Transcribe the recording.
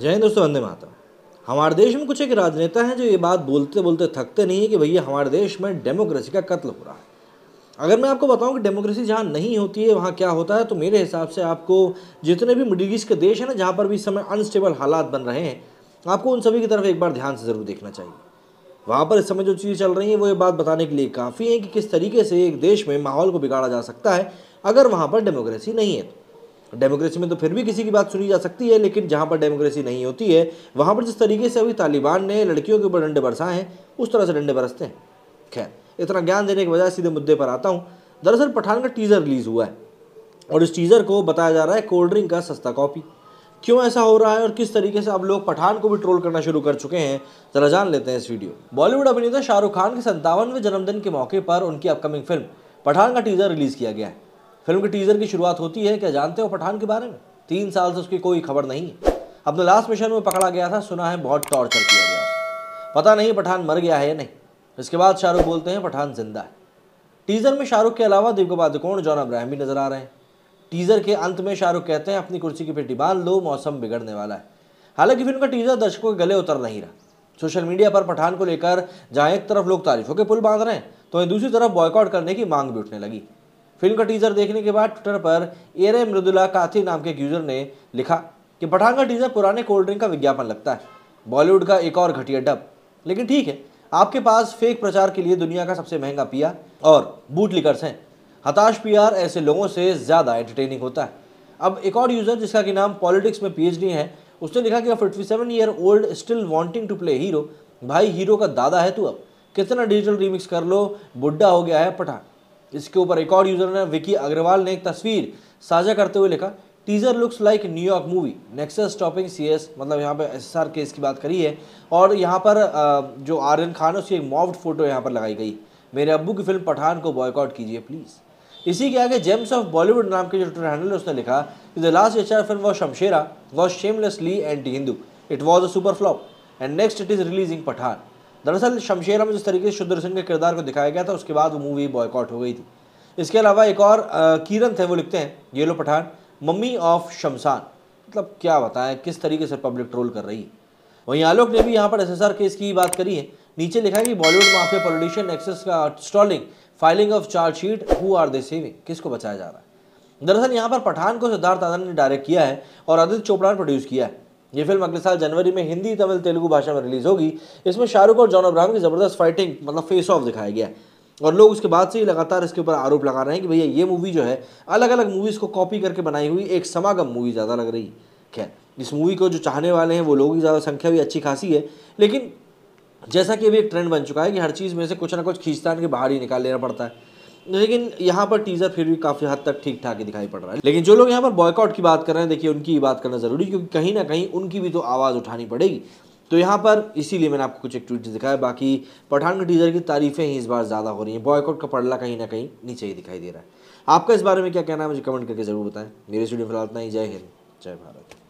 जय हिंद दोस्तों, वंदे मातरम। हमारे देश में कुछ एक राजनेता हैं जो ये बात बोलते बोलते थकते नहीं है कि भैया हमारे देश में डेमोक्रेसी का कत्ल हो रहा है। अगर मैं आपको बताऊँ कि डेमोक्रेसी जहाँ नहीं होती है, वहाँ क्या होता है तो मेरे हिसाब से आपको जितने भी मिडिल ईस्ट के देश हैं ना, जहाँ पर भी इस समय अनस्टेबल हालात बन रहे हैं, आपको उन सभी की तरफ़ एक बार ध्यान से ज़रूर देखना चाहिए। वहाँ पर इस समय जो चीज़ें चल रही हैं, वो ये बात बताने के लिए काफ़ी है कि किस तरीके से एक देश में माहौल को बिगाड़ा जा सकता है, अगर वहाँ पर डेमोक्रेसी नहीं है तो। डेमोक्रेसी में तो फिर भी किसी की बात सुनी जा सकती है, लेकिन जहाँ पर डेमोक्रेसी नहीं होती है, वहाँ पर जिस तरीके से अभी तालिबान ने लड़कियों के ऊपर डंडे बरसाए हैं, उस तरह से डंडे बरसते हैं। खैर, इतना ज्ञान देने के बजाय सीधे मुद्दे पर आता हूँ। दरअसल पठान का टीज़र रिलीज़ हुआ है, और इस टीज़र को बताया जा रहा है कोल्ड ड्रिंक का सस्ता कॉपी क्यों ऐसा हो रहा है और किस तरीके से अब लोग पठान को भी ट्रोल करना शुरू कर चुके हैं, जरा जान लेते हैं इस वीडियो बॉलीवुड अभिनेता शाहरुख खान के संतावनवें जन्मदिन के मौके पर उनकी अपकमिंग फ़िल्म पठान का टीज़र रिलीज़ किया गया है। फ़िल्म के टीज़र की शुरुआत होती है, क्या जानते हो पठान के बारे में? तीन साल से उसकी कोई खबर नहीं है। अपने लास्ट मिशन में पकड़ा गया था, सुना है बहुत टॉर्चर किया गया पता नहीं पठान मर गया है या नहीं। इसके बाद शाहरुख बोलते हैं, पठान ज़िंदा है। टीज़र में शाहरुख के अलावा दिव्य पादुकोण, जॉन अब्राहम भी नज़र आ रहे हैं। टीज़र के अंत में शाहरुख कहते हैं, अपनी कुर्सी की पेटी बाँध लो, मौसम बिगड़ने वाला है। हालाँकि फ़िल्म का टीज़र दर्शकों के गले उतर नहीं रहा। सोशल मीडिया पर पठान को लेकर जहाँ एक तरफ़ लोग तारीफों के पुल बाँध रहे हैं तो वहीं दूसरी तरफ़ बॉयकॉट करने की मांग भी उठने लगी। फ़िल्म का टीजर देखने के बाद ट्विटर पर एरे मृदुला काथी नाम के एक यूज़र ने लिखा कि पठान का टीजर पुराने कोल्ड ड्रिंक का विज्ञापन लगता है। बॉलीवुड का एक और घटिया डब लेकिन ठीक है, आपके पास फेक प्रचार के लिए दुनिया का सबसे महँगा पिया और बूट लिकर्स हैं। हताश पीआर ऐसे लोगों से ज़्यादा एंटरटेनिंग होता है। अब एक और यूज़र जिसका कि नाम पॉलिटिक्स में पीएचडी है, उसने लिखा कि fifty seven year old still wanting to play hero भाई हीरो का दादा है तू अब। कितना डिजिटल रीमिक्स कर लो, बुढ़ा हो गया है पठान। इसके ऊपर एक और यूज़र ने, विकी अग्रवाल ने एक तस्वीर साझा करते हुए लिखा teaser looks like New York movie nexus stopping CS मतलब यहाँ पे एसएसआर केस की बात करी है, और यहाँ पर जो आर्यन खान है, उसकी एक मॉफ्ड फ़ोटो यहाँ पर लगाई गई। मेरे अब्बू की फ़िल्म पठान को बॉयकॉट कीजिए प्लीज़ इसी के आगे जेम्स ऑफ़ बॉलीवुड नाम के जो ट्विटर हैंडल है, उसने लिखा कि the last H film was Shamshera was shamelessly anti Hindu it was a super flop and next it is releasing Pathaan दरअसल शमशेरा में जिस तरीके से शुद्ध सिंह के किरदार को दिखाया गया था, उसके बाद वो मूवी बॉयकॉट हो गई थी। इसके अलावा एक और किरण थे, वो लिखते हैं ये लो पठान, मम्मी ऑफ़ शमशान। मतलब क्या बताएँ, किस तरीके से पब्लिक ट्रोल कर रही है। वहीं आलोक ने भी यहाँ पर एसएसआर केस की बात करी है। नीचे लिखा है कि बॉलीवुड माफिया पॉलिटिशियन एक्सेस का stalling filing of chargesheet who are they saving किसको बचाया जा रहा है? दरअसल यहाँ पर पठान को सिद्धार्थ आनंद ने डायरेक्ट किया है और आदित्य चोपड़ा ने प्रोड्यूस किया है। ये फ़िल्म अगले साल जनवरी में हिंदी, तमिल, तेलुगु भाषा में रिलीज़ होगी। इसमें शाहरुख और जॉन अब्राहम की ज़बरदस्त फाइटिंग मतलब फेस ऑफ़ दिखाया गया और लोग उसके बाद से ही लगातार इसके ऊपर आरोप लगा रहे हैं कि भैया, ये मूवी जो है अलग अलग मूवीज़ को कॉपी करके बनाई हुई एक समागम मूवी ज़्यादा लग रही खैर, इस मूवी को जो चाहने वाले हैं, वो लोगों की ज़्यादा संख्या भी अच्छी खासी है। लेकिन जैसा कि अभी एक ट्रेंड बन चुका है कि हर चीज़ में से कुछ ना कुछ खींचतान के बाहर ही निकाल लेना पड़ता है। लेकिन यहाँ पर टीज़र फिर भी काफ़ी हद तक ठीक ठाक ही दिखाई पड़ रहा है। लेकिन जो लोग यहाँ पर बॉयकॉट की बात कर रहे हैं, देखिए उनकी बात करना ज़रूरी क्योंकि कहीं ना कहीं उनकी भी तो आवाज़ उठानी पड़ेगी। तो यहाँ पर इसीलिए मैंने आपको कुछ एक ट्वीट दिखाया, बाकी पठान के टीज़र की तारीफें ही इस बार ज़्यादा हो रही हैं। बॉयकॉट का पड़ला कहीं ना कहीं नीचे ही दिखाई दे रहा है। आपका इस बारे में क्या कहना है, मुझे कमेंट करके ज़रूर बताएँ। मेरे स्टूडियो फ़िलहाल इतना ही। जय हिंद। जय भारत।